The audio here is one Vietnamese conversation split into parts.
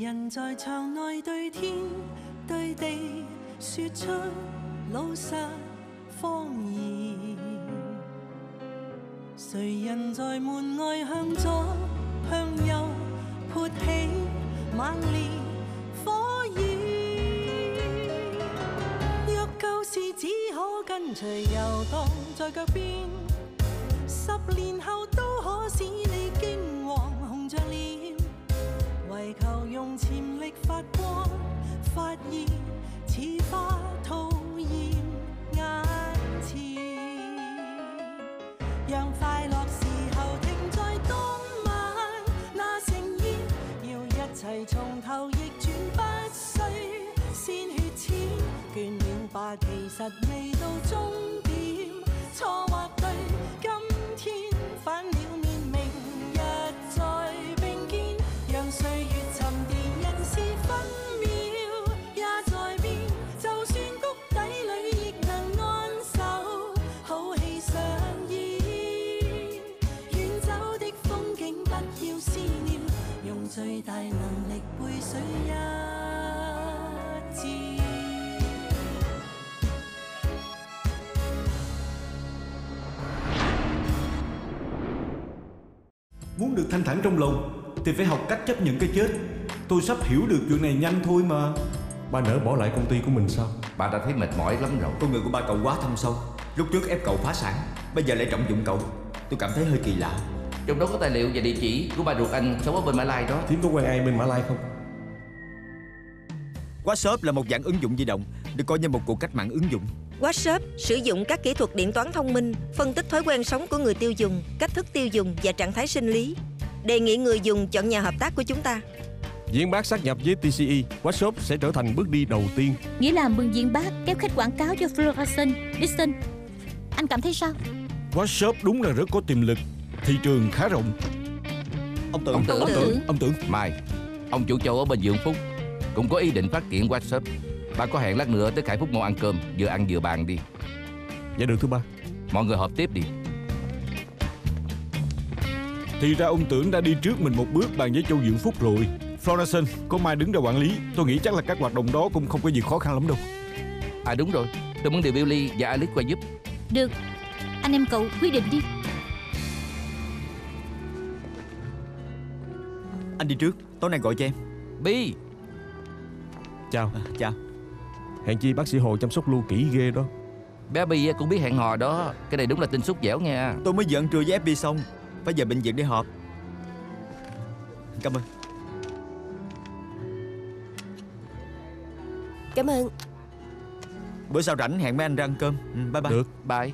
人在場內對天對地說出老實謊言？誰人在門外向左向右潑起猛烈火焰？若舊事只可跟隨遊蕩在腳邊，十年後為求用潛力發光發熱，似花討厭眼前。讓快樂時候停在當晚那盛宴，要一齊從頭逆轉，不需鮮血錢。倦了吧，其實未到終點，錯或對，Muốn được thanh thản trong lòng Thì phải học cách chấp nhận cái chết. Tôi sắp hiểu được chuyện này nhanh thôi mà. Ba nỡ bỏ lại công ty của mình sao? Bà đã thấy mệt mỏi lắm rồi. Con người của ba cậu quá thâm sâu. Lúc trước ép cậu phá sản Bây giờ lại trọng dụng cậu. Tôi cảm thấy hơi kỳ lạ. Trong đó có tài liệu và địa chỉ của bà ruột anh sống ở bên Mã Lai đó. Thím có quen ai bên Mã Lai không? WhatsApp là một dạng ứng dụng di động Được coi như một cuộc cách mạng ứng dụng WhatsApp sử dụng các kỹ thuật điện toán thông minh, phân tích thói quen sống của người tiêu dùng, cách thức tiêu dùng và trạng thái sinh lý. Đề nghị người dùng chọn nhà hợp tác của chúng ta. Diễn bác sát nhập với TCE WhatsApp sẽ trở thành bước đi đầu tiên Nghĩa là mừng diễn bác kéo khách quảng cáo cho Fluorescent Dixon Anh cảm thấy sao? WhatsApp đúng là rất có tiềm lực Thị trường khá rộng Ông tưởng Ông tưởng. Ông tưởng, ông tưởng Mai Ông chủ châu ở bên Dượng Phúc Cũng có ý định phát triển WhatsApp Bà có hẹn lát nữa tới Khải Phúc Mall ăn cơm Vừa ăn vừa bàn đi. Dạ được thưa ba. Mọi người họp tiếp đi. Thì ra ông tưởng đã đi trước mình một bước bàn với Châu Dưỡng Phúc rồi. Florison, có Mai đứng ra quản lý. Tôi nghĩ chắc là các hoạt động đó cũng không có gì khó khăn lắm đâu. À đúng rồi. Tôi muốn điều Billy và Alice qua giúp. Được. Anh em cậu quyết định đi. Anh đi trước. Tối nay gọi cho em. Bi. Chào. À, Chào Hẹn chi bác sĩ Hồ chăm sóc Lưu kỹ ghê đó. Bé Bi cũng biết hẹn hò đó. Cái này đúng là tin xúc dẻo nha. Tôi mới ăn trưa với FB xong. Phải về bệnh viện để họp. Cảm ơn. Cảm ơn. Bữa sau rảnh hẹn mấy anh ra ăn cơm. Ừ, Bye bye. Được. Bye.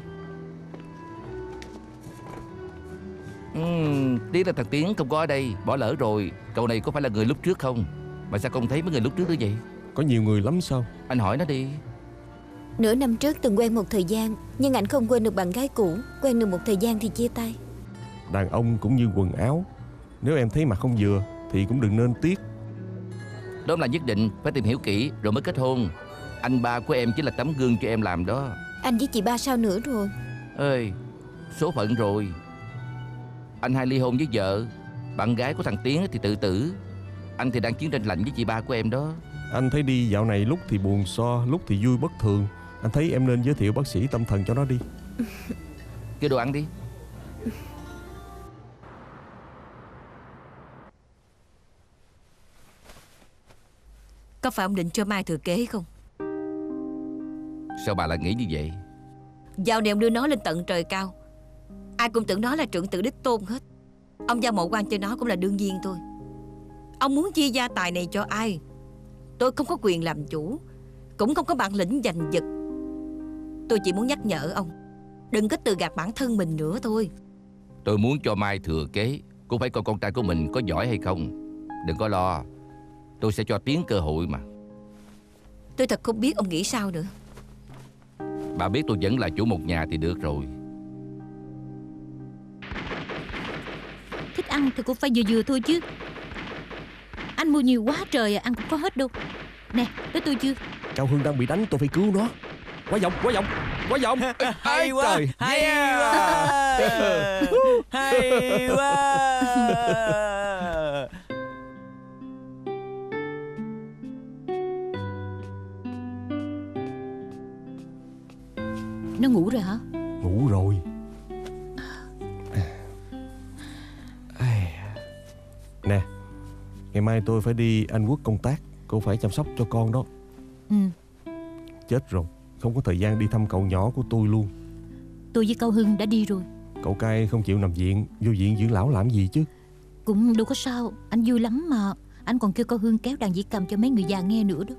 Uhm, tiếc là thằng Tiến không có ở đây. Bỏ lỡ rồi. Cậu này có phải là người lúc trước không? Mà sao không thấy mấy người lúc trước nữa vậy Có nhiều người lắm sao? Anh hỏi nó đi. Nửa năm trước từng quen một thời gian, nhưng anh không quên được bạn gái cũ. Quen được một thời gian thì chia tay. Đàn ông cũng như quần áo. Nếu em thấy mặt không vừa Thì cũng đừng nên tiếc. Đó là nhất định phải tìm hiểu kỹ rồi mới kết hôn. Anh ba của em chính là tấm gương cho em làm đó. Anh với chị ba sao nữa rồi? ơi số phận rồi. Anh hai ly hôn với vợ. Bạn gái của thằng tiến thì tự tử. Anh thì đang chiến tranh lạnh với chị ba của em đó Anh thấy đi dạo này lúc thì buồn so Lúc thì vui bất thường. Anh thấy em nên giới thiệu bác sĩ tâm thần cho nó đi. Kêu đồ ăn đi. Có phải ông định cho Mai thừa kế không? sao bà lại nghĩ như vậy? Dạo này ông đưa nó lên tận trời cao. Ai cũng tưởng nó là trưởng tử đích tôn hết. Ông giao mộ quan cho nó cũng là đương nhiên thôi. Ông muốn chia gia tài này cho ai Tôi không có quyền làm chủ Cũng không có bản lĩnh giành giật. Tôi chỉ muốn nhắc nhở ông Đừng có tự gạt bản thân mình nữa thôi. Tôi muốn cho mai thừa kế. Cũng phải coi con trai của mình có giỏi hay không. Đừng có lo tôi sẽ cho tiến cơ hội mà. Tôi thật không biết ông nghĩ sao nữa. Bà biết tôi vẫn là chủ một nhà thì được rồi. Thích ăn thì cũng phải vừa vừa thôi chứ anh mua nhiều quá trời à, ăn cũng có hết đâu. Nè tới tôi chưa? Cao Hương đang bị đánh tôi phải cứu nó. Quá giọng quá giọng quá giọng. Hay quá trời. Hay yeah. quá. Hay quá. Nó ngủ rồi hả? Ngủ rồi. Ngày mai tôi phải đi Anh Quốc công tác Cô phải chăm sóc cho con đó. Ừ. Chết rồi Không có thời gian đi thăm cậu nhỏ của tôi luôn. Tôi với Cao Hưng đã đi rồi. Cậu cai không chịu nằm viện Vô viện dưỡng lão làm gì chứ? Cũng đâu có sao Anh vui lắm mà. Anh còn kêu Cao Hưng kéo đàn dĩ cầm cho mấy người già nghe nữa đó.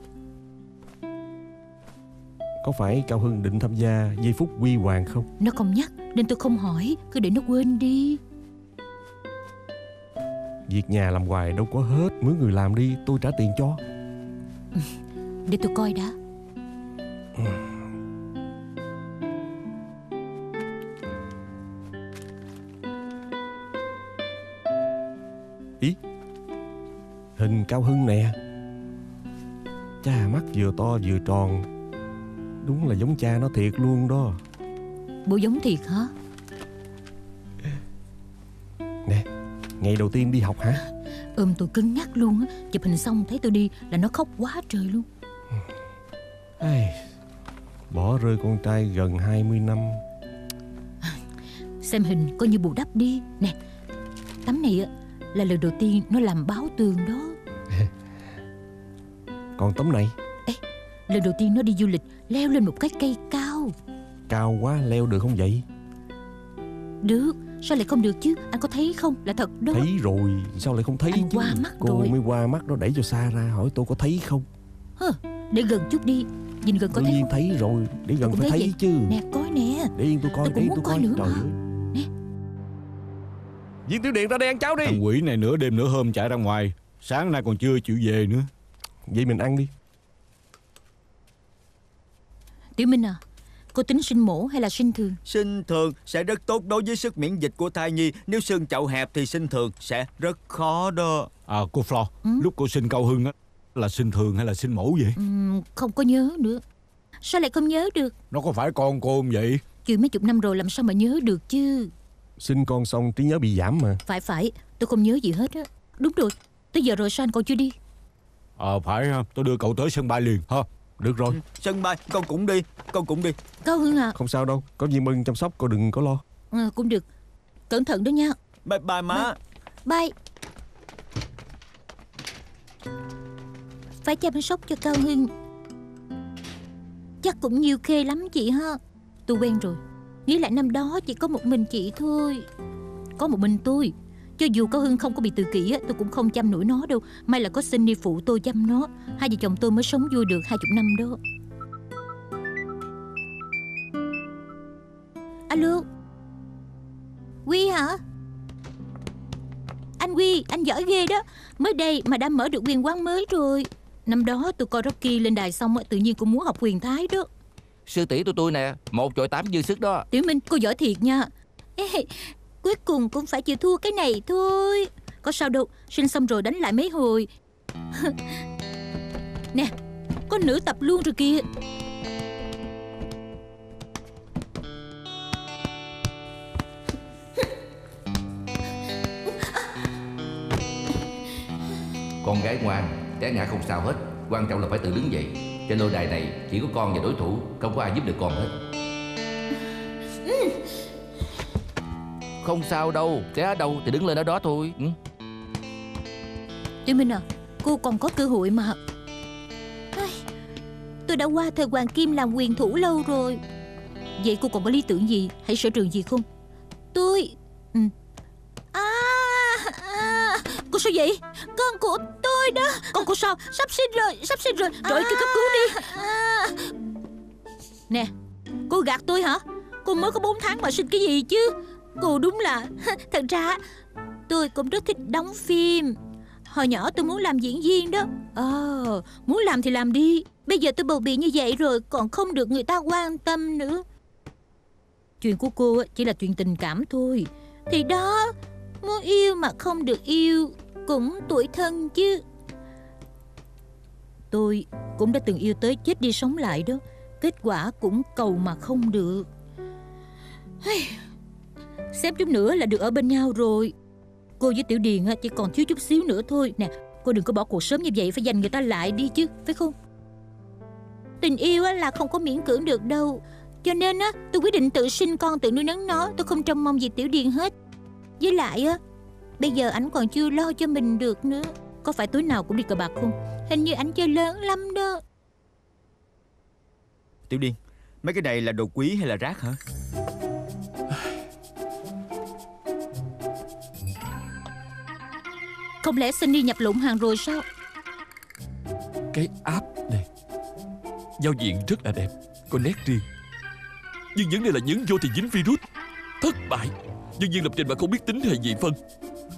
Có phải Cao Hưng định tham gia giây phút quy hoàng không? Nó không nhắc Nên tôi không hỏi Cứ để nó quên đi Việc nhà làm hoài đâu có hết. Mướn người làm đi tôi trả tiền cho. Để tôi coi đã. Hình Cao Hưng nè. Cha mắt vừa to vừa tròn. Đúng là giống cha nó thiệt luôn đó. Bộ giống thiệt hả Ngày đầu tiên đi học hả? Ôm tôi cứng nhắc luôn á. Chụp hình xong thấy tôi đi là nó khóc quá trời luôn. Ai, Bỏ rơi con trai gần 20 năm. Xem hình coi như bù đắp đi. Nè Tấm này á là lần đầu tiên nó làm báo tường đó. Còn tấm này? Lần đầu tiên nó đi du lịch Leo lên một cái cây cao. Cao quá leo được không vậy? Được Sao lại không được chứ? Anh có thấy không? Là thật đó. Thấy rồi. Sao lại không thấy Anh chứ? qua mắt Cô rồi. mới qua mắt nó đẩy cho xa ra Hỏi tôi có thấy không? Để gần chút đi. Nhìn gần có Đương thấy nhiên không? thấy rồi. Để gần cũng phải thấy thấy vậy. chứ. Nè coi nè. Để yên tôi coi Tôi cũng Để yên muốn tôi coi coi. nữa Trời mà. ơi. Nè. Viên Tiểu Điện ra đây ăn cháo đi. Thằng quỷ này nửa đêm nửa hôm chạy ra ngoài. Sáng nay còn chưa chịu về nữa. Vậy mình ăn đi. Tiểu Minh à Cô tính sinh mổ hay là sinh thường? Sinh thường sẽ rất tốt đối với sức miễn dịch của thai nhi. Nếu xương chậu hẹp thì sinh thường sẽ rất khó đó. À cô Flo Ừ? Lúc cô sinh Cao Hưng á Là sinh thường hay là sinh mổ vậy? Ừm, Không có nhớ nữa. Sao lại không nhớ được? Nó có phải con cô không vậy? Chuyện mấy chục năm rồi làm sao mà nhớ được chứ? Sinh con xong trí nhớ bị giảm mà. Phải phải. Tôi không nhớ gì hết á. Đúng rồi. Tới giờ rồi sao anh còn chưa đi? Ờ phải ha. Tôi đưa cậu tới sân bay liền ha Được rồi. Sân bay con cũng đi Con cũng đi. Cao Hưng à Không sao đâu Có viên mừng chăm sóc cô đừng có lo. Ờ, Cũng được. Cẩn thận đó nha. Bye bye má. Bye. Phải chăm sóc cho Cao Hưng. Chắc cũng nhiều khê lắm chị ha. Tôi quen rồi. Nghĩ lại năm đó chỉ có một mình chị thôi. Có một mình tôi Cho dù Cao Hưng không có bị tự kỷ á, Tôi cũng không chăm nổi nó đâu. May là có Cindy phụ tôi chăm nó. Hai vợ chồng tôi mới sống vui được hai chục năm đó. Alo Quy hả? Anh Quy, anh giỏi ghê đó. Mới đây mà đã mở được quyền quán mới rồi. Năm đó tôi coi Rocky lên đài xong á, Tự nhiên cũng muốn học quyền Thái đó. Sư tỷ tôi tôi nè Một chọi tám dư sức đó. Tiểu Minh, cô giỏi thiệt nha. Ê, Cuối cùng cũng phải chịu thua cái này thôi. Có sao đâu Sinh xong rồi đánh lại mấy hồi. Nè Có nữ tập luôn rồi kìa. Con gái ngoan Té ngã không sao hết. Quan trọng là phải tự đứng dậy. Trên lôi đài này chỉ có con và đối thủ Không có ai giúp được con hết Không sao đâu. Té ở đâu thì đứng lên ở đó thôi. Ừ? Tiểu Minh à Cô còn có cơ hội mà. Ai, Tôi đã qua thời Hoàng Kim làm quyền thủ lâu rồi. Vậy cô còn có lý tưởng gì? Hay sở trường gì không? Tôi ừ. à, à, Cô sao vậy? Con của tôi đó. Con của sao? Sắp sinh rồi Sắp sinh rồi. Rồi kêu cấp cứu đi. À. Nè Cô gạt tôi hả? Cô mới có 4 tháng mà sinh cái gì chứ Cô đúng là Thật ra, Tôi cũng rất thích đóng phim. Hồi nhỏ tôi muốn làm diễn viên đó. Ờ Muốn làm thì làm đi. Bây giờ tôi bầu bị như vậy rồi, Còn không được người ta quan tâm nữa. Chuyện của cô chỉ là chuyện tình cảm thôi. Thì đó, Muốn yêu mà không được yêu Cũng tuổi thân chứ. Tôi cũng đã từng yêu tới chết đi sống lại đó. Kết quả cũng cầu mà không được. Xếp chút nữa là được ở bên nhau rồi. Cô với Tiểu Điền chỉ còn thiếu chút xíu nữa thôi. Nè, cô đừng có bỏ cuộc sớm như vậy, Phải dành người ta lại đi chứ, Phải không? Tình yêu là không có miễn cưỡng được đâu. Cho nên á, tôi quyết định tự sinh con tự nuôi nấng nó, Tôi không trông mong gì Tiểu Điền hết. Với lại á, Bây giờ ảnh còn chưa lo cho mình được nữa. Có phải tối nào cũng đi cờ bạc không? Hình như ảnh chơi lớn lắm đó. Tiểu Điên Mấy cái này là đồ quý hay là rác hả? Không lẽ Sunny nhập lộn hàng rồi sao? Cái app này. Giao diện rất là đẹp. Có nét riêng. Nhưng vấn đề là nhấn vô thì dính virus. Thất bại. Nhân viên lập trình mà không biết tính hệ nhị phân.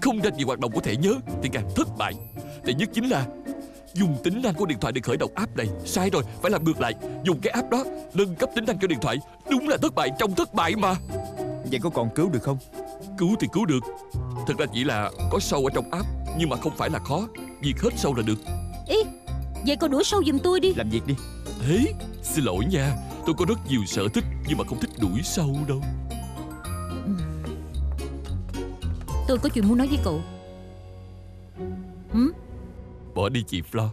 Không rành về hoạt động của thẻ nhớ Thì càng thất bại. Tệ nhất chính là Dùng tính năng của điện thoại để khởi động app này. Sai rồi, phải làm ngược lại. Dùng cái app đó, nâng cấp tính năng cho điện thoại. Đúng là thất bại trong thất bại mà. Vậy có còn cứu được không? Cứu thì cứu được. Thật ra chỉ là có sâu ở trong app Nhưng mà không phải là khó Diệt hết sâu là được. Ý Vậy cậu đuổi sâu giùm tôi đi. Làm việc đi. Thế, xin lỗi nha Tôi có rất nhiều sở thích Nhưng mà không thích đuổi sâu đâu. Tôi có chuyện muốn nói với cậu. Hử? Bỏ đi chị Flo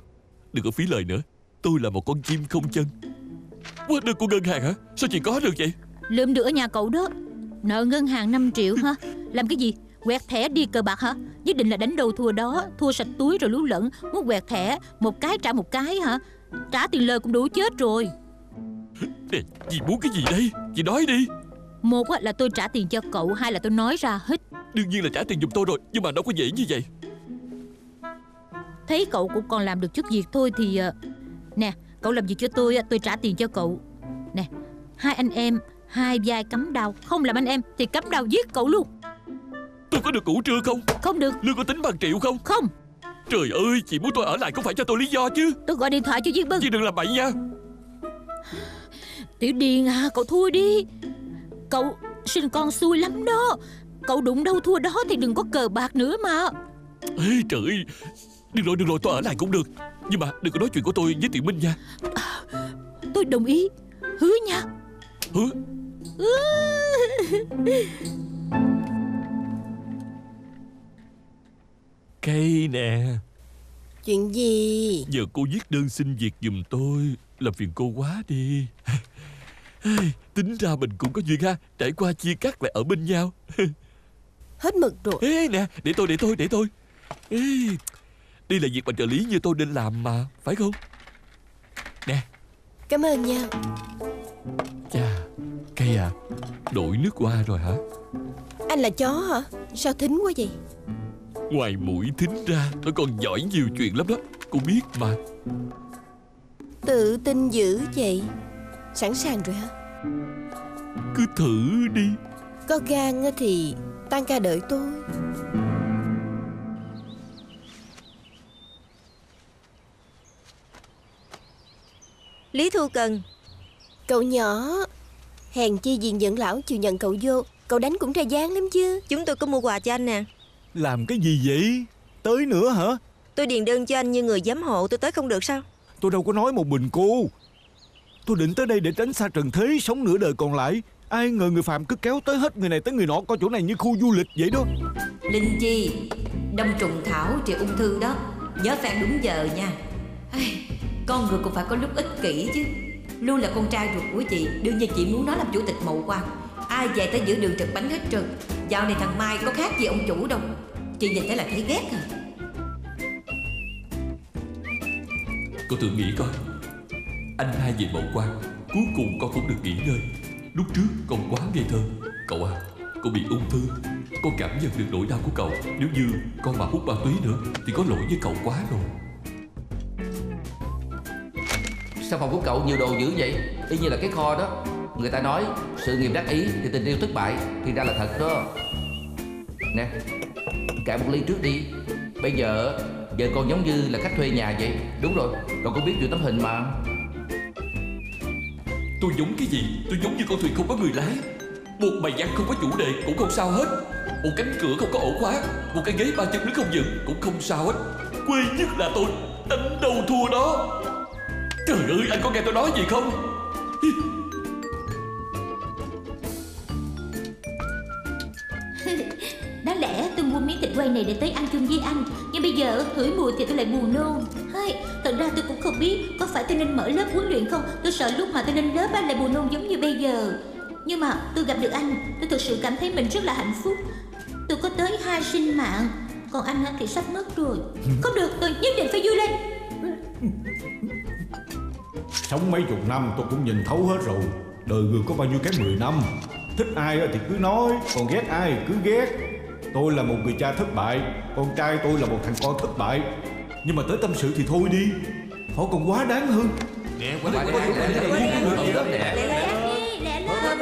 Đừng có phí lời nữa. Tôi là một con chim không chân. Quá đơn của ngân hàng hả? Sao chị có được vậy? Lượm được ở nhà cậu đó. Nợ ngân hàng 5 triệu ha Làm cái gì Quẹt thẻ đi cờ bạc hả? Nhất định là đánh đầu thua đó Thua sạch túi rồi lú lẫn Muốn quẹt thẻ Một cái trả một cái hả? Trả tiền lời cũng đủ chết rồi. Nè, Chị muốn cái gì đây? Chị nói đi. Một là tôi trả tiền cho cậu Hai là tôi nói ra hết. Đương nhiên là trả tiền giùm tôi rồi Nhưng mà đâu có dễ như vậy. Thấy cậu cũng còn làm được chút việc thôi thì ờ, Nè cậu làm việc cho tôi á, Tôi trả tiền cho cậu. Nè hai anh em Hai vai cắm đau Không làm anh em thì cắm đau giết cậu luôn Tôi có được ngủ trưa không? Không được. Lương có tính bằng triệu không? Không. Trời ơi chị muốn tôi ở lại cũng phải cho tôi lý do chứ. Tôi gọi điện thoại cho Duyên Bân. Chị đừng làm bậy nha. Tiểu Điền à cậu thua đi. Cậu sinh con xui lắm đó. Cậu đụng đâu thua đó thì đừng có cờ bạc nữa mà. Ê trời ơi. Được rồi được rồi tôi ở lại cũng được. Nhưng mà đừng có nói chuyện của tôi với Tiểu Minh nha. Tôi đồng ý. Hứa nha. Hứa Cây nè. Chuyện gì? Giờ cô viết đơn xin việc giùm tôi Làm phiền cô quá đi. Tính ra mình cũng có duyên ha Trải qua chia cắt lại ở bên nhau. Hết mực rồi. Ê nè Để tôi để tôi để tôi. Ê, Đây là việc mà trợ lý như tôi nên làm mà Phải không? Nè. Cảm ơn nha. Chà Cây à Đổi nước hoa rồi hả? Anh là chó hả? Sao thính quá vậy Ngoài mũi thính ra Tôi còn giỏi nhiều chuyện lắm đó. Cô biết mà. Tự tin dữ vậy. Sẵn sàng rồi hả? Cứ thử đi. Có gan á thì Tan ca đợi tôi. Lý Thu Cần. Cậu nhỏ Hèn chi diện dẫn lão chịu nhận cậu vô. Cậu đánh cũng ra dáng lắm chứ. Chúng tôi có mua quà cho anh nè Làm cái gì vậy? Tới nữa hả? Tôi điền đơn cho anh như người giám hộ Tôi tới không được sao? Tôi đâu có nói một mình cô. Tôi định tới đây để tránh xa trần thế Sống nửa đời còn lại. Ai ngờ người phạm cứ kéo tới hết người này tới người nọ Coi chỗ này như khu du lịch vậy đó. Linh Chi Đông trùng thảo trị ung thư đó. Nhớ phạt đúng giờ nha. Ai, Con người cũng phải có lúc ích kỷ chứ. Luôn là con trai ruột của chị Đương nhiên chị muốn nó làm chủ tịch mậu quan Ai về tới giữa đường trật bánh hết trơn. Dạo này thằng Mai có khác gì ông chủ đâu. Chị nhìn thấy là thấy ghét à. Cô tự nghĩ coi. Anh hai về mậu quan Cuối cùng con cũng được nghỉ ngơi. Lúc trước con quá ngây thơ. Cậu à Con bị ung thư. Con cảm nhận được nỗi đau của cậu. Nếu như con mà hút ma túy nữa Thì có lỗi với cậu quá rồi. Sao phòng của cậu nhiều đồ dữ vậy? Y như là cái kho đó. Người ta nói sự nghiệp đắc ý thì tình yêu thất bại Thì ra là thật đó. Nè Cạn một ly trước đi. Bây giờ Giờ con giống như là khách thuê nhà vậy. Đúng rồi, Cậu có biết chuyện tấm hình mà. Tôi giống cái gì? Tôi giống như con thuyền không có người lái. Một bài văn không có chủ đề cũng không sao hết. Một cánh cửa không có ổ khóa. Một cái ghế ba chân đứng không vững cũng không sao hết. Quê nhất là tôi Đánh đầu thua đó. Trời ơi, anh có nghe tôi nói gì không? Này để tới ăn chung với anh. Nhưng bây giờ hửi mùi thì tôi lại buồn nôn Hay, Thật ra tôi cũng không biết có phải tôi nên mở lớp huấn luyện không. Tôi sợ lúc mà tôi lên lớp á lại buồn nôn giống như bây giờ. Nhưng mà tôi gặp được anh Tôi thực sự cảm thấy mình rất là hạnh phúc. Tôi có tới hai sinh mạng Còn anh thì sắp mất rồi. Không được tôi nhất định phải vui lên. Sống mấy chục năm tôi cũng nhìn thấu hết rồi. Đời người có bao nhiêu cái 10 năm? Thích ai thì cứ nói Còn ghét ai thì cứ ghét Tôi là một người cha thất bại Con trai tôi là một thằng con thất bại Nhưng mà tới tâm sự thì thôi đi Họ còn quá đáng hơn đây, qua đây, qua đây, qua đây. Lẹ lên Lẹ lên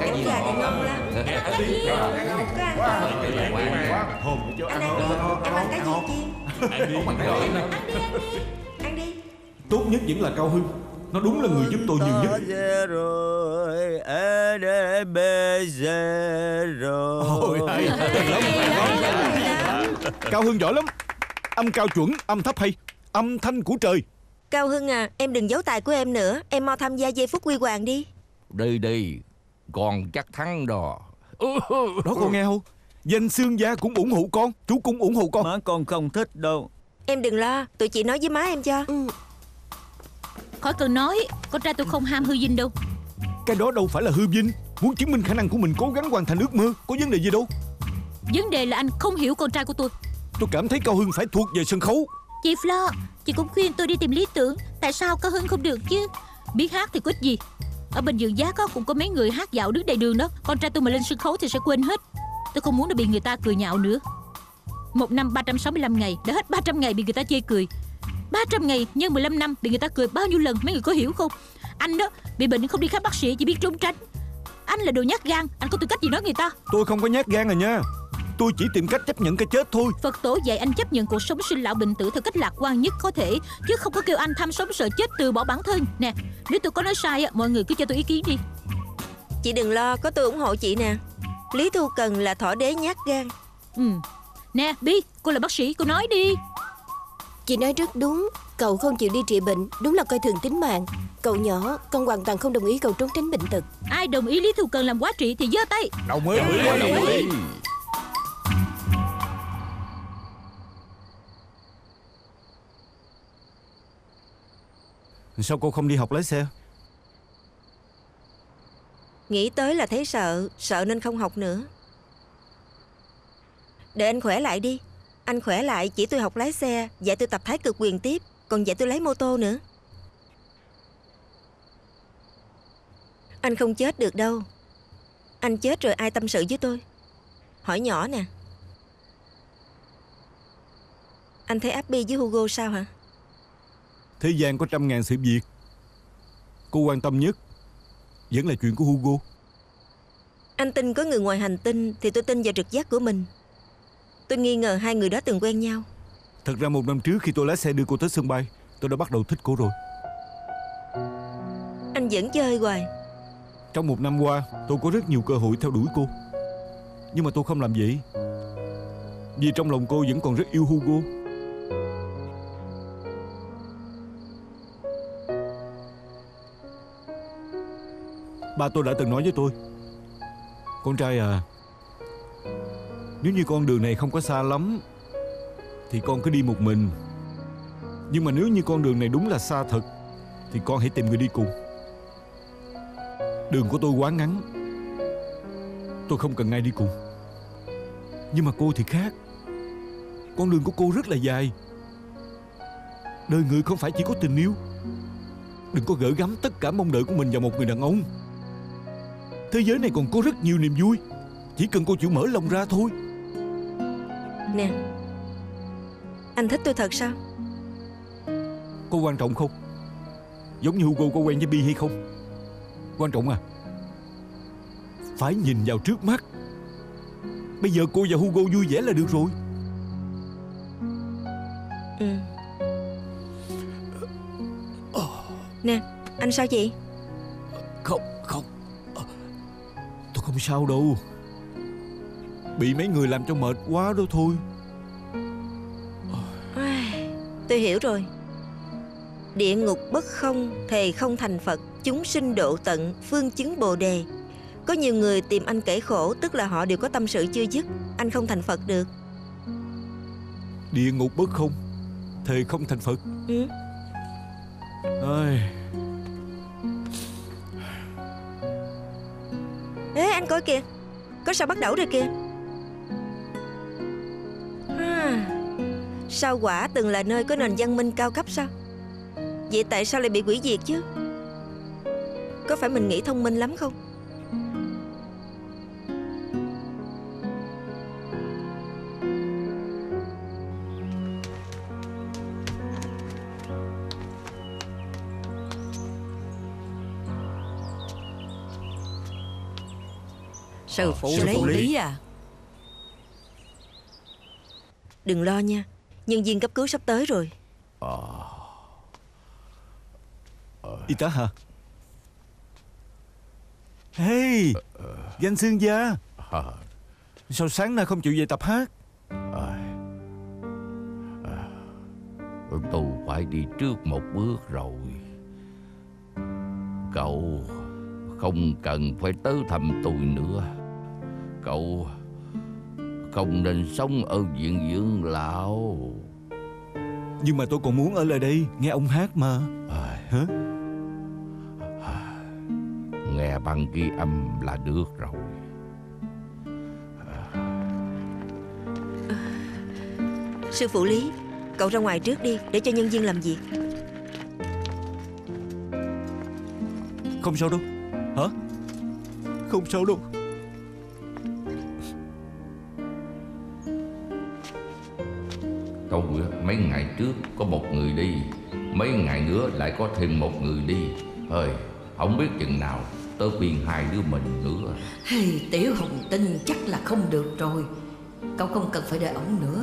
Cái gì nè, cái này ngon ngon lắm lắm Có ăn không? Hôm cho Anh ăn đi Em ăn cái gì chiên Ăn đi Ăn đi Tốt nhất vẫn là Cao Hưng Nó đúng là người giúp tôi nhiều nhất. Đây Ôi hay. Hay lắm Cao Hưng giỏi lắm. Âm cao chuẩn, âm thấp hay. Âm thanh của trời. Cao Hưng à Em đừng giấu tài của em nữa. Em mau tham gia giây phút quy hoàng đi. Đi đi Con chắc thắng đó. Đó con nghe không? Danh xương gia cũng ủng hộ con Chú cũng ủng hộ con. Má con không thích đâu. Em đừng lo Tụi chị nói với má em cho Khỏi cần nói. Con trai tôi không ham hư dinh đâu. Cái đó đâu phải là hư vinh. Muốn chứng minh khả năng của mình cố gắng hoàn thành ước mơ Có vấn đề gì đâu. Vấn đề là anh không hiểu con trai của tôi. Tôi cảm thấy Cao Hưng phải thuộc về sân khấu. Chị Flo Chị cũng khuyên tôi đi tìm lý tưởng. Tại sao có Hưng không được chứ? Biết hát thì có ích gì? Ở bên giường giá có cũng có mấy người hát dạo đứng đầy đường đó. Con trai tôi mà lên sân khấu thì sẽ quên hết. Tôi không muốn được bị người ta cười nhạo nữa. Một năm 365 ngày Đã hết 300 ngày bị người ta chê cười 300 ngày nhân 15 năm bị người ta cười bao nhiêu lần Mấy người có hiểu không? Anh đó bị bệnh không đi khám bác sĩ chỉ biết trốn tránh. Anh là đồ nhát gan Anh có tư cách gì nói người ta? Tôi không có nhát gan à nha. Tôi chỉ tìm cách chấp nhận cái chết thôi. Phật tổ dạy anh chấp nhận cuộc sống sinh lão bệnh tử theo cách lạc quan nhất có thể Chứ không có kêu anh tham sống sợ chết từ bỏ bản thân. Nè, nếu tôi có nói sai á, mọi người cứ cho tôi ý kiến đi. Chị đừng lo Có tôi ủng hộ chị nè. Lý Thu Cần là thỏ đế nhát gan. Ừ. Nè, Bi, cô là bác sĩ, cô nói đi Chị nói rất đúng. Cậu không chịu đi trị bệnh Đúng là coi thường tính mạng. Cậu nhỏ Con hoàn toàn không đồng ý cậu trốn tránh bệnh tật. Ai đồng ý Lý Thu Cần làm quá trị thì giơ tay. Đồng ý. Đồng ý Sao cô không đi học lái xe? Nghĩ tới là thấy sợ Sợ nên không học nữa. Để anh khỏe lại đi Anh khỏe lại chỉ tôi học lái xe Dạy tôi tập thái cực quyền tiếp Còn dạy tôi lấy mô tô nữa. Anh không chết được đâu. Anh chết rồi ai tâm sự với tôi? Hỏi nhỏ nè. Anh thấy Abby với Hugo sao hả? Thế gian có trăm ngàn sự việc. Cô quan tâm nhất Vẫn là chuyện của Hugo. Anh tin có người ngoài hành tinh Thì tôi tin vào trực giác của mình Tôi nghi ngờ hai người đó từng quen nhau. Thật ra một năm trước khi tôi lái xe đưa cô tới sân bay Tôi đã bắt đầu thích cô rồi. Anh vẫn chơi hoài. Trong một năm qua tôi có rất nhiều cơ hội theo đuổi cô. Nhưng mà tôi không làm vậy. Vì trong lòng cô vẫn còn rất yêu Hugo. Ba tôi đã từng nói với tôi Con trai à nếu như con đường này không có xa lắm, Thì con cứ đi một mình. Nhưng mà nếu như con đường này đúng là xa thật, Thì con hãy tìm người đi cùng. Đường của tôi quá ngắn. Tôi không cần ai đi cùng. Nhưng mà cô thì khác. Con đường của cô rất là dài. Đời người không phải chỉ có tình yêu. Đừng có gửi gắm tất cả mong đợi của mình vào một người đàn ông. Thế giới này còn có rất nhiều niềm vui. Chỉ cần cô chịu mở lòng ra thôi. Nè Anh thích tôi thật sao? Có quan trọng không? Giống như Hugo có quen với Bi hay không? Quan trọng à Phải nhìn vào trước mắt. Bây giờ cô và Hugo vui vẻ là được rồi. Ừ. Nè Anh sao chị? Không không. Tôi không sao đâu Bị mấy người làm cho mệt quá đó thôi. Ai, Tôi hiểu rồi. Địa ngục bất không Thề không thành Phật Chúng sinh độ tận Phương chứng bồ đề. Có nhiều người tìm anh kể khổ Tức là họ đều có tâm sự chưa dứt Anh không thành Phật được. Địa ngục bất không thề không thành Phật. Ừ. Ôi, Ê anh coi kìa Có sao bắt đầu rồi kìa Sao quả từng là nơi có nền văn minh cao cấp sao? Vậy tại sao lại bị hủy diệt chứ? Có phải mình nghĩ thông minh lắm không? Sư phụ sư phụ lý. lý à? Đừng lo nha Nhân viên cấp cứu sắp tới rồi. Y tá hả? Hey Danh xương gia Sao sáng nay không chịu về tập hát? Tôi phải đi trước một bước rồi. Cậu không cần phải tới thăm tôi nữa. Cậu không nên sống ở viện dưỡng lão. Nhưng mà tôi còn muốn ở lại đây Nghe ông hát mà. Hả? Nghe bằng ghi âm là được rồi. Sư phụ Lý Cậu ra ngoài trước đi Để cho nhân viên làm việc. Không sao đâu. Hả? Không sao đâu câu á, mấy ngày trước có một người đi Mấy ngày nữa lại có thêm một người đi. Ơi Không biết chừng nào Tới phiên hai đứa mình nữa. Hey, Tiểu Hồng Tinh chắc là không được rồi. Cậu không cần phải đợi ổng nữa.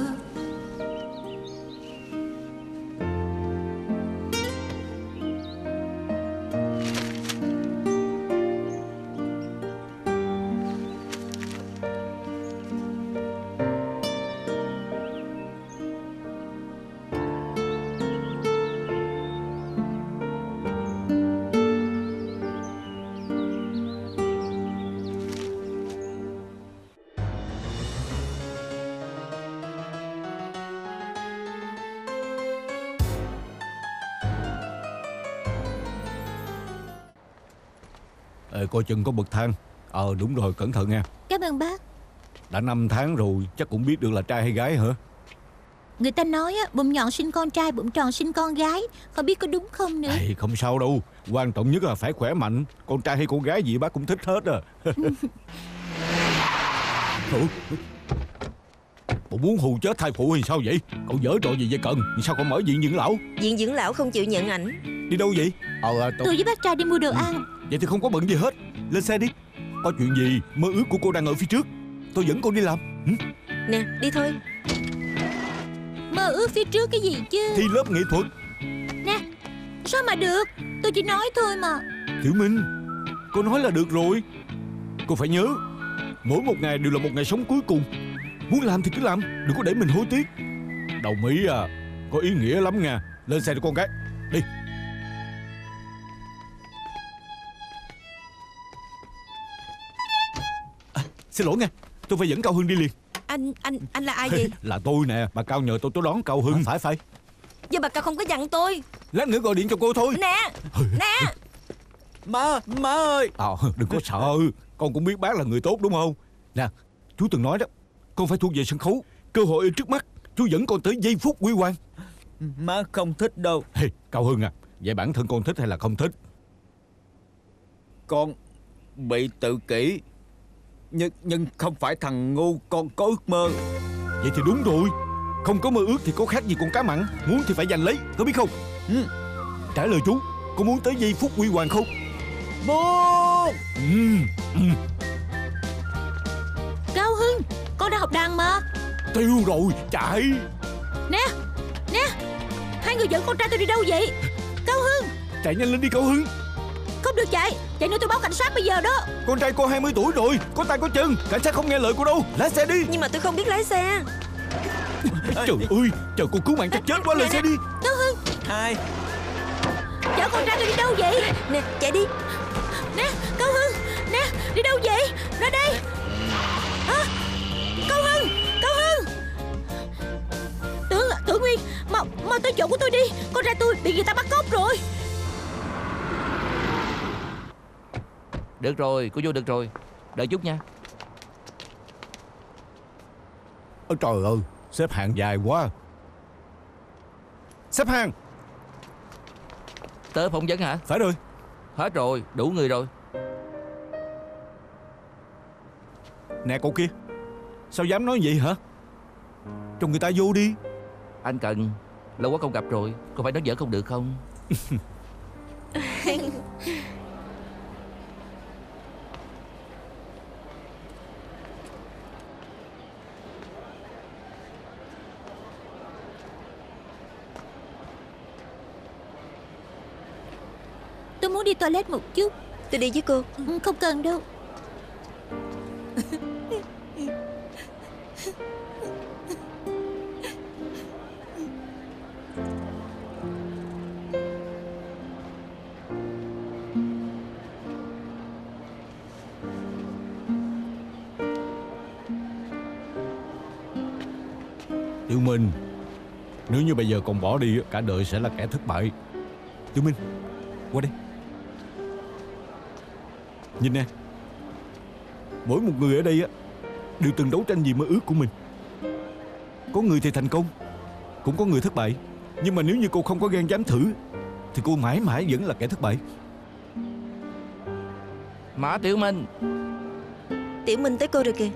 Ê, coi chừng có bậc thang. Ờ đúng rồi cẩn thận nha. Cảm ơn bác. Đã 5 tháng rồi Chắc cũng biết được là trai hay gái hả? Người ta nói á, bụng nhọn sinh con trai Bụng tròn sinh con gái. Không biết có đúng không nữa? Ê, Không sao đâu. Quan trọng nhất là phải khỏe mạnh. Con trai hay con gái gì bác cũng thích hết à. Ủa? Bộ muốn hù chết thai phụ hay sao vậy? Cậu dở trò gì vậy cần? Sao còn mở viện dưỡng lão? Viện dưỡng lão không chịu nhận ảnh. Đi đâu vậy? Ờ à, tôi... Tôi với bác trai đi mua đồ ăn Vậy thì không có bận gì hết. Lên xe đi. Có chuyện gì mơ ước của cô đang ở phía trước. Tôi dẫn cô đi làm. Hử? Nè đi thôi. Mơ ước phía trước cái gì chứ? Thi lớp nghệ thuật. Nè Sao mà được? Tôi chỉ nói thôi mà. Tiểu Minh Cô nói là được rồi. Cô phải nhớ Mỗi một ngày đều là một ngày sống cuối cùng. Muốn làm thì cứ làm Đừng có để mình hối tiếc. Đồng ý à Có ý nghĩa lắm nha. Lên xe đi con gái. Đi Xin lỗi nha Tôi phải dẫn Cao Hưng đi liền. Anh, anh, anh là ai vậy? Là tôi nè Bà Cao nhờ tôi tôi đón Cao Hưng. Phải phải. Giờ bà Cao không có dặn tôi. Lát nữa gọi điện cho cô thôi. Nè, nè. Má, má ơi. À, đừng có sợ. Con cũng biết bác là người tốt đúng không? Nè chú từng nói đó Con phải thuộc về sân khấu. Cơ hội ở trước mắt Chú dẫn con tới giây phút quy hoàng. Má không thích đâu. Hey, Cao Hưng à Vậy bản thân con thích hay là không thích? Con bị tự kỷ Nhưng, nhưng không phải thằng ngu Con có ước mơ. Vậy thì đúng rồi. Không có mơ ước thì có khác gì con cá mặn. Muốn thì phải giành lấy Có biết không? Ừ. Trả lời chú Con muốn tới giây phút quy hoàng không? Bố! Ừ, ừ, Cao Hưng Con đang học đàn mà. Tiêu rồi chạy. Nè Nè Hai người dẫn con trai tôi đi đâu vậy? Cao Hưng! Chạy nhanh lên đi Cao Hưng Không được chạy Chạy nữa tôi báo cảnh sát bây giờ đó. Con trai cô 20 tuổi rồi Có tay có chân Cảnh sát không nghe lời cô đâu. Lái xe đi. Nhưng mà tôi không biết lái xe. Trời ơi Trời cô cứu mạng chắc chết quá lên xe đi. Cao Hưng Hai. Chở con trai tôi đi đâu vậy? Nè chạy đi. Nè Cao Hưng. Nè đi đâu vậy? Ra đây. À, Cao Hưng Cao Hưng. Tưởng Tưởng Nguyên Mau Mau tới chỗ của tôi đi. Con ra tôi bị người ta bắt cóc rồi Được rồi cô vô được rồi. Đợi chút nha. Ôi trời ơi Xếp hàng dài quá. Xếp hàng. Tớ phỏng vấn hả? Phải rồi. Hết rồi đủ người rồi. Nè cậu kia Sao dám nói vậy hả? Cho người ta vô đi. Anh cần Lâu quá không gặp rồi. Có phải nói giỡn không được không đi toilet một chút. Tôi đi với cô. Ừ, Không cần đâu. Tiểu Minh Nếu như bây giờ còn bỏ đi Cả đời sẽ là kẻ thất bại. Tiểu Minh Qua đây Nhìn nè Mỗi một người ở đây á Đều từng đấu tranh vì mơ ước của mình. Có người thì thành công Cũng có người thất bại. Nhưng mà nếu như cô không có gan dám thử Thì cô mãi mãi vẫn là kẻ thất bại. Mã Tiểu Minh. Tiểu Minh tới cô rồi kìa.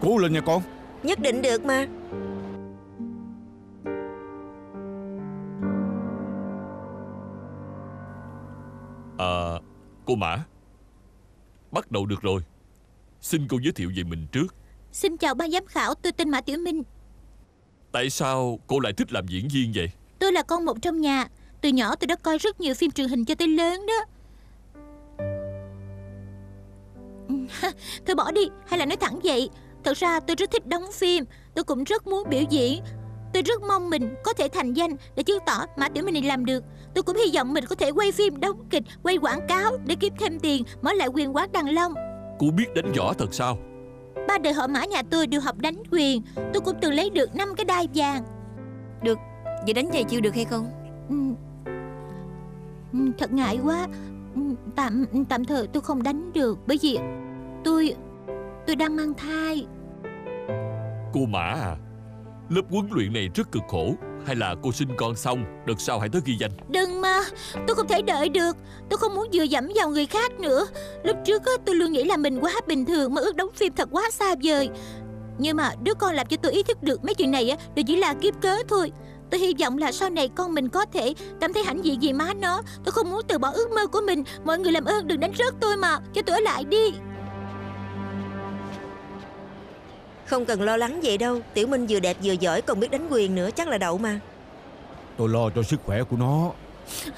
Cố lên nha con. Nhất định được mà cô Mã Bắt đầu được rồi. Xin cô giới thiệu về mình trước. Xin chào ban giám khảo tôi tên Mã Tiểu Minh. Tại sao cô lại thích làm diễn viên vậy? Tôi là con một trong nhà. Từ nhỏ tôi đã coi rất nhiều phim truyền hình cho tới lớn đó. Thôi bỏ đi Hay là nói thẳng vậy. Thật ra tôi rất thích đóng phim. Tôi cũng rất muốn biểu diễn Tôi rất mong mình có thể thành danh Để chứng tỏ Mã Tiểu Minh này làm được. Tôi cũng hy vọng mình có thể quay phim, đóng kịch Quay quảng cáo để kiếm thêm tiền Mở lại quyền quán đằng long. Cô biết đánh võ thật sao? Ba đời họ Mã nhà tôi đều học đánh quyền. Tôi cũng từng lấy được 5 cái đai vàng. Vậy đánh giày chiêu được hay không? Ừ. Ừ, Thật ngại quá. Ừ, Tạm tạm thời tôi không đánh được Bởi vì tôi Tôi đang mang thai. Cô Mã à Lớp huấn luyện này rất cực khổ. Hay là cô sinh con xong Đợt sau hãy tới ghi danh. Đừng mà Tôi không thể đợi được. Tôi không muốn dựa dẫm vào người khác nữa. Lúc trước á, tôi luôn nghĩ là mình quá bình thường Mà ước đóng phim thật quá xa vời. Nhưng mà đứa con làm cho tôi ý thức được Mấy chuyện này á, đều chỉ là kiếp cớ thôi. Tôi hy vọng là sau này con mình có thể cảm thấy hãnh diện vì má nó. Tôi không muốn từ bỏ ước mơ của mình. Mọi người làm ơn đừng đánh rớt tôi mà. Cho tôi ở lại đi. Không cần lo lắng vậy đâu. Tiểu Minh vừa đẹp vừa giỏi còn biết đánh quyền nữa Chắc là đậu mà. Tôi lo cho sức khỏe của nó.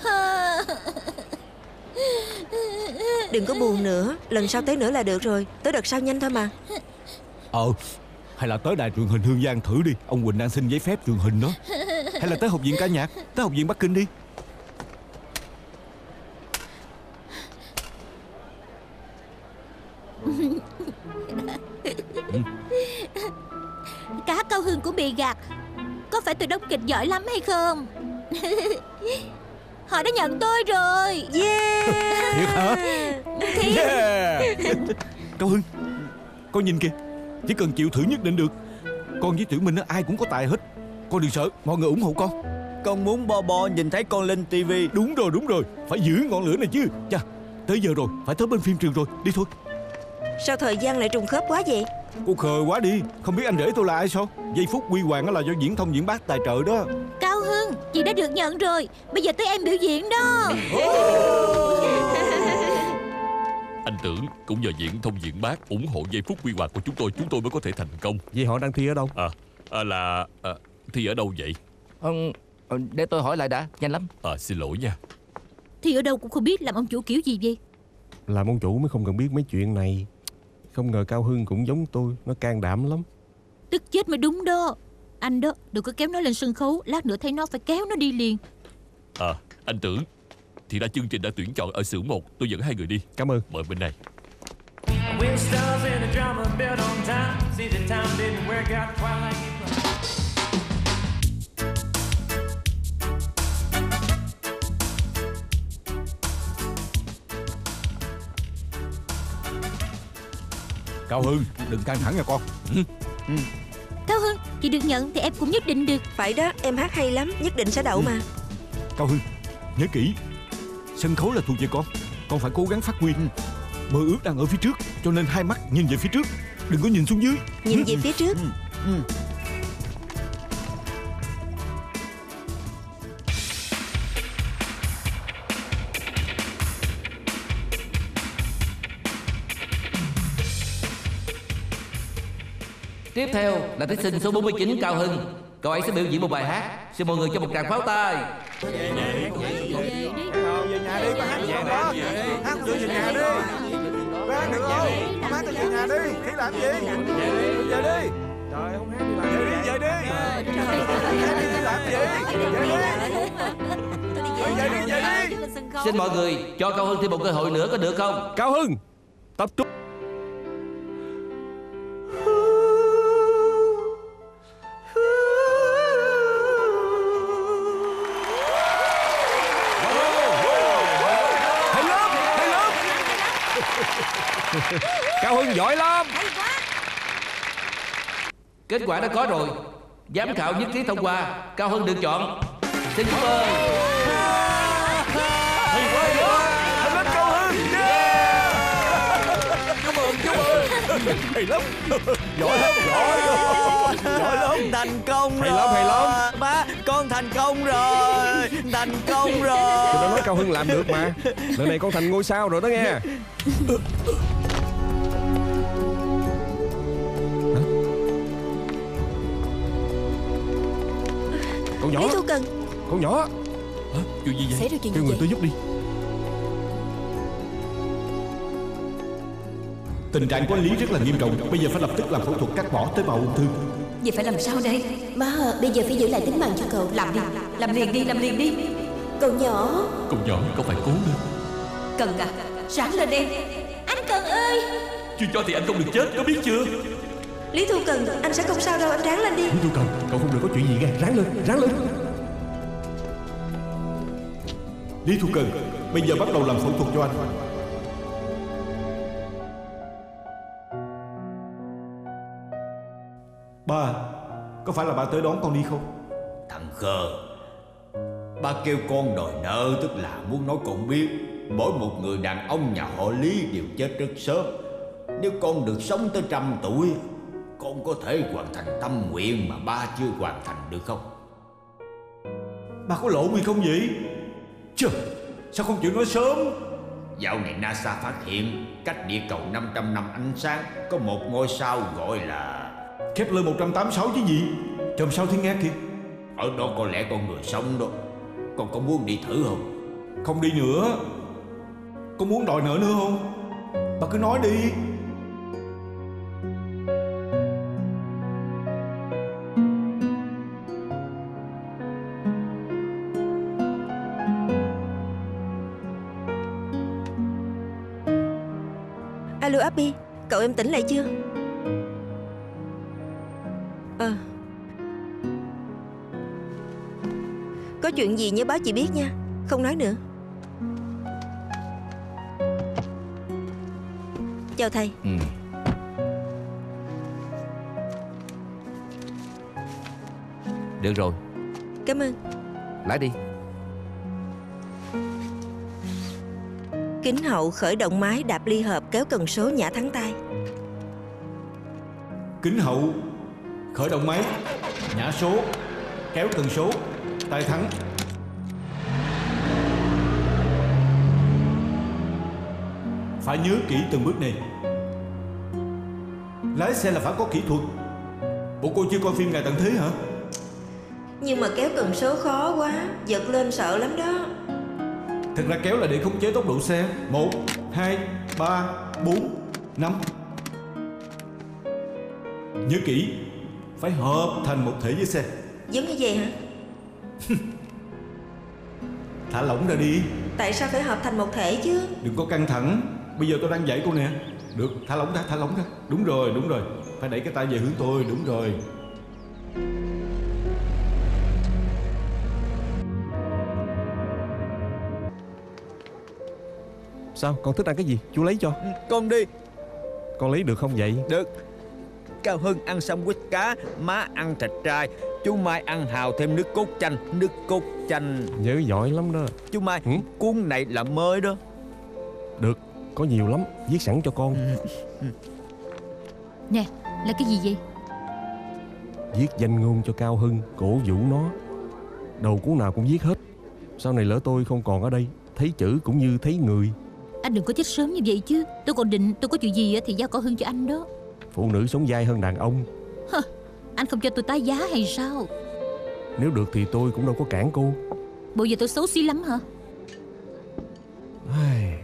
Đừng có buồn nữa. Lần sau tới nữa là được rồi. Tới đợt sau nhanh thôi mà. Ờ Hay là tới đài truyền hình Hương Giang thử đi. Ông Quỳnh đang xin giấy phép truyền hình đó. Hay là tới học viện ca nhạc Tới học viện Bắc Kinh đi tôi đóng kịch giỏi lắm hay không? Họ đã nhận tôi rồi. Yeah. Thiệt hả? Thiệt. Yeah. Cao Hưng Con nhìn kìa. Chỉ cần chịu thử nhất định được. Con với Tiểu Minh á, ai cũng có tài hết. Con đừng sợ Mọi người ủng hộ con. Con muốn bo bo nhìn thấy con lên tivi Đúng rồi đúng rồi. Phải giữ ngọn lửa này chứ. Chà Tới giờ rồi Phải tới bên phim trường rồi. Đi thôi. Sao thời gian lại trùng khớp quá vậy? Cô khờ quá đi. Không biết anh rể tôi là ai sao Giây phút quy hoàng đó là do diễn thông diễn bác tài trợ đó. Cao Hưng Chị đã được nhận rồi. Bây giờ tới em biểu diễn đó. Anh tưởng cũng nhờ diễn thông diễn bác ủng hộ giây phút quy hoạch của chúng tôi Chúng tôi mới có thể thành công. Vậy họ đang thi ở đâu? À, à là à, thi ở đâu vậy? Ờ, Để tôi hỏi lại đã Nhanh lắm. À xin lỗi nha. Thì ở đâu cũng không biết làm ông chủ kiểu gì vậy? Làm ông chủ mới không cần biết mấy chuyện này. Không ngờ Cao Hưng cũng giống tôi Nó can đảm lắm Tức chết mới đúng đó. Anh đó đừng có kéo nó lên sân khấu. Lát nữa thấy nó phải kéo nó đi liền. À anh tưởng Thì ra chương trình đã tuyển chọn ở xưởng 1 Tôi dẫn hai người đi. Cảm ơn. Mời bên này. Cao Hưng đừng căng thẳng nha con. Cao Hưng Chị được nhận thì em cũng nhất định được. Phải đó em hát hay lắm Nhất định sẽ đậu mà. Cao Hưng nhớ kỹ Sân khấu là thuộc về con Con phải cố gắng phát huy. Mơ ước đang ở phía trước Cho nên hai mắt nhìn về phía trước Đừng có nhìn xuống dưới. Nhìn về phía trước Tiếp theo là thí sinh số 49 Cao Hưng. Cậu ấy sẽ biểu diễn một bài hát. Xin mọi người cho một tràng pháo tay. Về nhà đi hát về đó hát được về nhà đi. Hát được không không hát về nhà đi khi làm gì về đi về đi trời không hát đi làm về đi về đi hát đi thì làm gì về đi về đi về đi Xin mọi người cho Cao Hưng thêm một cơ hội nữa có được không? Cao Hưng Kết quả đã có rồi. Giám khảo nhất trí thông qua. Cao Hưng được chọn. Xin chúc ơn. Hay lắm mừng chúc mừng Hay lắm. Giỏi lắm Giỏi giỏi lắm thành công Hay rồi lắm, hay lắm. ba con thành công rồi. Thành công rồi Tôi đã nói Cao Hưng làm được mà. Lần này con thành ngôi sao rồi đó nghe Con nhỏ. Lý Thu Cần. Con nhỏ. Hả? Chuyện gì vậy? Xảy ra chuyện Kêu gì người vậy? tới giúp đi. Tình trạng của anh Lý rất là nghiêm trọng. Bây giờ phải lập tức làm phẫu thuật cắt bỏ tế bào ung thư. Vậy phải làm sao đây? Má bây giờ phải giữ lại tính mạng cho cậu. Làm đi. Làm liền đi Làm liền đi. Cậu nhỏ. Con nhỏ cậu phải cố lên Cần à Sáng lên em. Anh Cần ơi. Chưa cho thì anh không được chết có biết chưa Lý Thu Cần Anh sẽ không sao đâu anh ráng lên đi. Lý Thu Cần Cậu không được có chuyện gì nghe Ráng lên Ráng lên. Lý Thu Cần Bây giờ bắt đầu làm phẫu thuật cho anh. Ba Có phải là ba tới đón con đi không? Thằng khờ Ba kêu con đòi nợ tức là muốn nói con biết. Mỗi một người đàn ông nhà họ Lý đều chết rất sớm. Nếu con được sống tới trăm tuổi Con có thể hoàn thành tâm nguyện mà ba chưa hoàn thành được không? Ba có lộn gì không vậy? Trời Sao không chịu nói sớm? Dạo này NASA phát hiện Cách địa cầu 500 năm ánh sáng Có một ngôi sao gọi là Kepler 186 chứ gì? Chòm sao thiên nga kìa. Ở đó có lẽ con người sống đó. Con có muốn đi thử không? Không đi nữa. Có muốn đòi nợ nữa không? Bà cứ nói đi Abby Cậu em tỉnh lại chưa? Ờ. Có chuyện gì nhớ báo chị biết nha Không nói nữa. Chào thầy. Ừ. Được rồi. Cảm ơn. Lái đi Kính hậu khởi động máy đạp ly hợp kéo cần số nhả thắng tay Kính hậu Khởi động máy Nhả số Kéo tần số Tay thắng. Phải nhớ kỹ từng bước này. Lái xe là phải có kỹ thuật. Bộ cô chưa coi phim Ngày Tận Thế hả? Nhưng mà kéo cần số khó quá Giật lên sợ lắm đó Thật ra kéo là để khống chế tốc độ xe. 1, 2, 3, 4, 5 Nhớ kỹ Phải hợp thành một thể với xe. Giống như vậy hả? Thả lỏng ra đi. Tại sao phải hợp thành một thể chứ? Đừng có căng thẳng. Bây giờ tôi đang dạy cô nè. Được thả lỏng ra thả lỏng ra. Đúng rồi đúng rồi. Phải đẩy cái tay về hướng tôi. Đúng rồi Sao? Con thích ăn cái gì? Chú lấy cho. Con đi. Con lấy được không vậy? Được. Cao Hưng ăn xong quýt cá Má ăn thịt trai. Chú Mai ăn hào thêm nước cốt chanh Nước cốt chanh. Nhớ giỏi lắm đó. Chú Mai Ừ? cuốn này là mới đó. Được Có nhiều lắm. Viết sẵn cho con. Nè là cái gì vậy? Viết danh ngôn cho Cao Hưng Cổ vũ nó. Đầu cuốn nào cũng viết hết. Sau này lỡ tôi không còn ở đây Thấy chữ cũng như thấy người Anh đừng có chết sớm như vậy chứ. Tôi còn định tôi có chuyện gì á thì giao cỏ hưng cho anh đó. Phụ nữ sống dai hơn đàn ông. Anh không cho tôi tái giá hay sao? Nếu được thì tôi cũng đâu có cản cô. Bộ giờ tôi xấu xí lắm hả? Ai,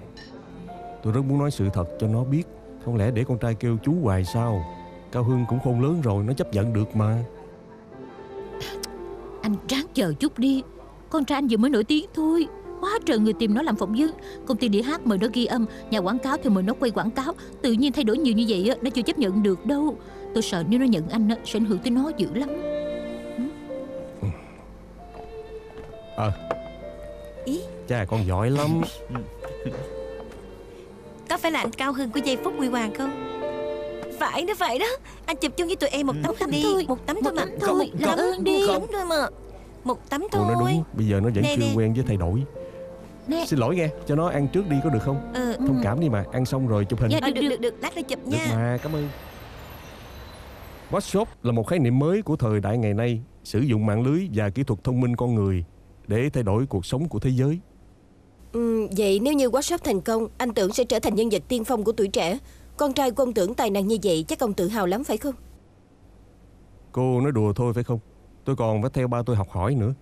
Tôi rất muốn nói sự thật cho nó biết. Không lẽ để con trai kêu chú hoài sao? Cao Hưng cũng khôn lớn rồi Nó chấp nhận được mà. Anh ráng chờ chút đi. Con trai anh vừa mới nổi tiếng thôi Quá trời người tìm nó làm phỏng vấn. Công ty đĩa hát mời nó ghi âm Nhà quảng cáo thì mời nó quay quảng cáo. Tự nhiên thay đổi nhiều như vậy á, Nó chưa chấp nhận được đâu. Tôi sợ nếu nó nhận anh á, sẽ ảnh hưởng tới nó dữ lắm. Ờ Ý. Cha con giỏi lắm. Có phải là anh Cao Hưng của giây phút huy hoàng không? Phải đó phải đó. Anh chụp chung với tụi em một tấm tấm đi thôi. Một tấm thôi mà. thôi, làm ơn đi. Đúng rồi mà. Một tấm thôi đúng Bây giờ nó vẫn Nè, chưa nè. quen với thay đổi Nè. Xin lỗi nghe Cho nó ăn trước đi có được không? Ờ Thông cảm đi mà Ăn xong rồi chụp hình. Dạ, được, được, được. được được. Lát nữa chụp Được nha. mà cảm ơn. WhatsApp là một khái niệm mới của thời đại ngày nay Sử dụng mạng lưới và kỹ thuật thông minh con người Để thay đổi cuộc sống của thế giới. Ừ, Vậy nếu như workshop thành công Anh tưởng sẽ trở thành nhân vật tiên phong của tuổi trẻ. Con trai của ông tưởng tài năng như vậy Chắc ông tự hào lắm phải không? Cô nói đùa thôi phải không? Tôi còn phải theo ba tôi học hỏi nữa.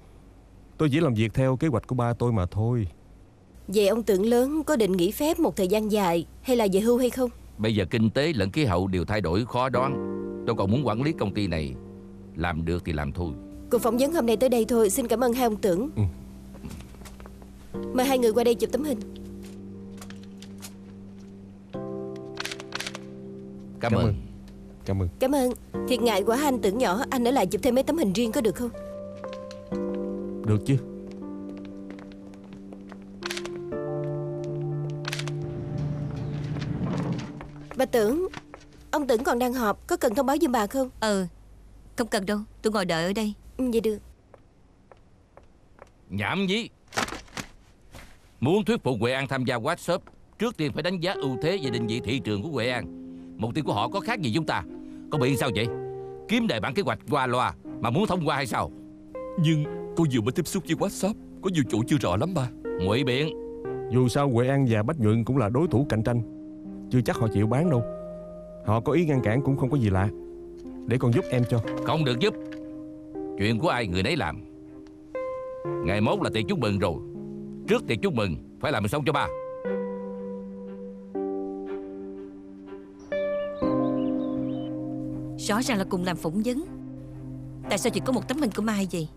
Tôi chỉ làm việc theo kế hoạch của ba tôi mà thôi Vậy ông tưởng lớn có định nghỉ phép một thời gian dài Hay là về hưu hay không? Bây giờ kinh tế lẫn khí hậu đều thay đổi khó đoán. Tôi còn muốn quản lý công ty này. Làm được thì làm thôi. Cuộc phỏng vấn hôm nay tới đây thôi. Xin cảm ơn hai ông tưởng. Ừ. Mời hai người qua đây chụp tấm hình. Cảm, Cảm ơn. ơn. Cảm ơn. Cảm ơn. Thiệt ngại quá anh tưởng nhỏ Anh ở lại chụp thêm mấy tấm hình riêng có được không? Được chứ Bà tưởng Ông tưởng còn đang họp Có cần thông báo giùm bà không? Ừ Không cần đâu Tôi ngồi đợi ở đây. Ừ, Vậy được. Nhảm nhí. Muốn thuyết phục Huệ An tham gia workshop Trước tiên phải đánh giá ưu thế và định vị thị trường của Huệ An. Mục tiêu của họ có khác gì chúng ta? Có bị sao vậy? Kiếm đề bản kế hoạch qua loa Mà muốn thông qua hay sao? Nhưng cô vừa mới tiếp xúc với WhatsApp Có nhiều chỗ chưa rõ lắm ba. Ngụy biện. Dù sao Huệ An và Bách Nhuận cũng là đối thủ cạnh tranh Chưa chắc họ chịu bán đâu. Họ có ý ngăn cản cũng không có gì lạ. Để con giúp em cho. Không được giúp. Chuyện của ai người nấy làm. Ngày mốt là tiệc chúc mừng rồi. Trước tiệc chúc mừng Phải làm xong cho ba. Rõ ràng là cùng làm phỏng vấn. Tại sao chỉ có một tấm hình của Mai vậy?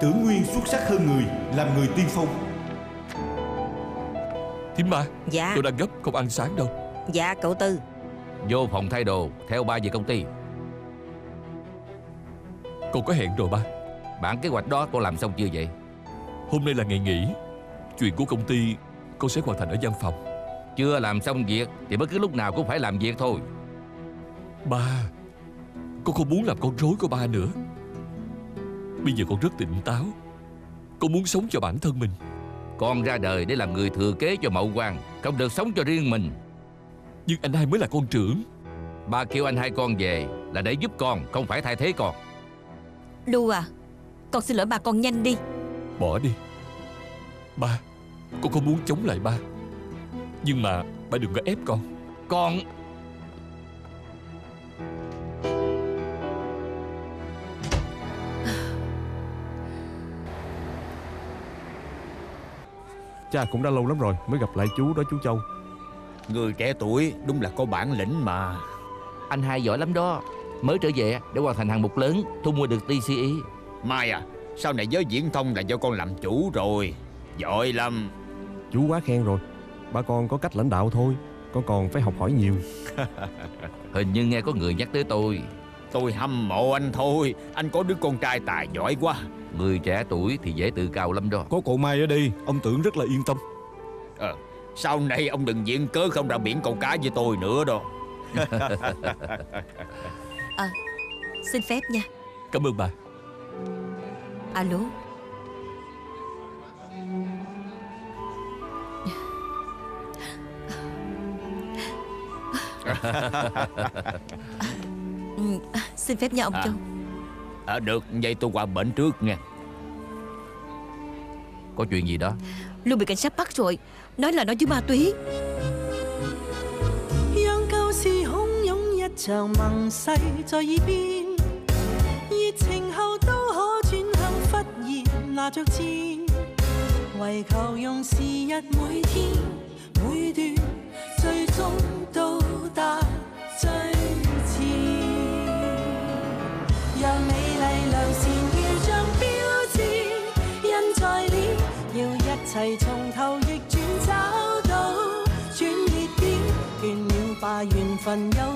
Tưởng Nguyên xuất sắc hơn người Làm người tiên phong Thím ba Dạ. Tôi đang gấp không ăn sáng đâu. Dạ cậu Tư. Vô phòng thay đồ Theo ba về công ty. Con có hẹn rồi ba. Bản kế hoạch đó cô làm xong chưa vậy? Hôm nay là ngày nghỉ. Chuyện của công ty Con sẽ hoàn thành ở văn phòng. Chưa làm xong việc Thì bất cứ lúc nào cũng phải làm việc thôi. Ba Con không muốn làm con rối của ba nữa. Bây giờ con rất tỉnh táo. Con muốn sống cho bản thân mình Con ra đời để làm người thừa kế cho mậu quan Không được sống cho riêng mình. Nhưng anh hai mới là con trưởng. Ba kêu anh hai con về Là để giúp con Không phải thay thế con. Lu à Con xin lỗi bà con nhanh đi. Bỏ đi. Ba Con không muốn chống lại ba. Nhưng mà ba đừng có ép con. Con Cha cũng đã lâu lắm rồi mới gặp lại chú đó chú Châu. Người trẻ tuổi đúng là có bản lĩnh mà. Anh hai giỏi lắm đó. Mới trở về để hoàn thành hạng mục lớn Thu mua được TCE Mai à Sau này giới diễn thông là do con làm chủ rồi. Giỏi lắm. Chú quá khen rồi. Ba con có cách lãnh đạo thôi Con còn phải học hỏi nhiều. Hình như nghe có người nhắc tới tôi. Tôi hâm mộ anh thôi. Anh có đứa con trai tài giỏi quá Người trẻ tuổi thì dễ tự cao lắm đó. Có cậu Mai ở đây Ông tưởng rất là yên tâm. Ờ, Sau này ông đừng diện cớ không ra biển câu cá với tôi nữa đâu. À Xin phép nha. Cảm ơn bà. Alo. Ừ, Xin phép nha ông À. Châu à, Được vậy tôi qua bệnh trước nha. Có chuyện gì đó? Lưu bị cảnh sát bắt rồi. Nói là nó với ma túy 烦忧